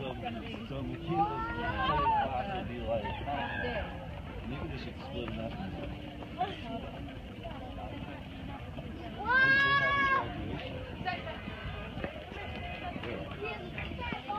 some some gonna be like, maybe should split up. When? Yeah.